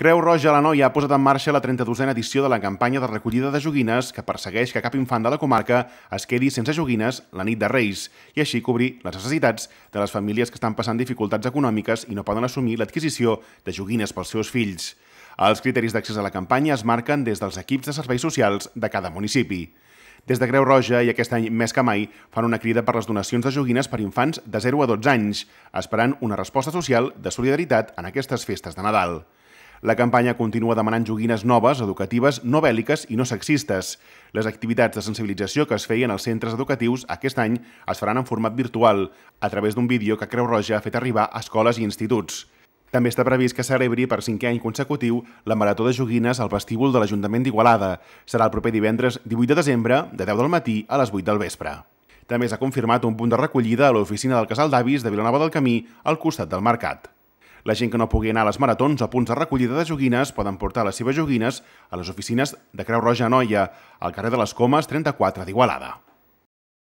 Creu Roja la Noia ha posat en marxa la 32a edició de la campanya de recollida de joguines que persegueix que cap infant de la comarca es quedi sense joguines la nit de Reis i així cobrir les necessitats de les famílies que estan passant dificultats econòmiques i no poden assumir l'adquisició de joguines pels seus fills. Els criteris d'accés a la campanya es marquen des dels equips de serveis socials de cada municipi. Des de Creu Roja i aquest any més que mai fan una crida per les donacions de joguines per infants de 0 a 12 anys, esperant una resposta social de solidaritat en aquestes festes de Nadal. La campanya continua demanant joguines noves, educatives, no bèl·liques i no sexistes. Les activitats de sensibilització que es feien als centres educatius aquest any es faran en format virtual, a través d'un vídeo que Creu Roja ha fet arribar a escoles i instituts. També està previst que celebri per cinquè any consecutiu la Marató de Joguines al vestíbul de l'Ajuntament d'Igualada. Serà el proper divendres 18 de desembre, de 10 del matí a les 8 del vespre. També s'ha confirmat un punt de recollida a l'oficina del Casal d'Avis de Vilanova del Camí, al costat del mercat. La gent que no pugui anar a les maratons o punts de recollida de joguines poden portar les seves joguines a les oficines de Creu Roja Noia, al carrer de les Comes 34 d'Igualada.